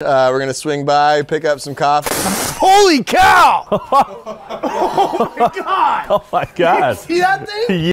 Uh, we're gonna swing by, pick up some coffee. Holy cow! oh my god! Oh my God. See that thing?